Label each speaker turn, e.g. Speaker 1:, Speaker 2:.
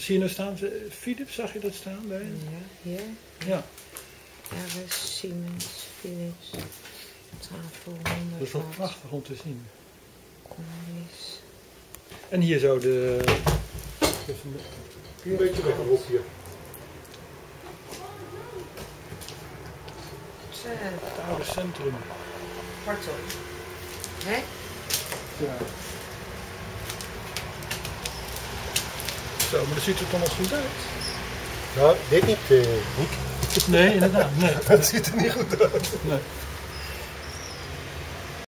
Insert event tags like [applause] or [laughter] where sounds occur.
Speaker 1: zie je nou staan? Philips, zag je dat staan bij?
Speaker 2: Ja, hier.
Speaker 1: Ja.
Speaker 2: RS, Siemens, Philips, Tafel, 100
Speaker 1: Dat is wel prachtig om te zien.
Speaker 2: Cornelis.
Speaker 1: En hier zo de...
Speaker 3: Een beetje weggerold hier.
Speaker 2: Zo,
Speaker 1: Het oude centrum.
Speaker 2: Bartel. Hè?
Speaker 1: Ja. Zo, maar dat ziet er toch nog goed uit.
Speaker 3: Nou, dit niet, eh.
Speaker 1: Nee, inderdaad. Nee. [laughs]
Speaker 3: Dat ziet er niet goed uit.
Speaker 1: nee.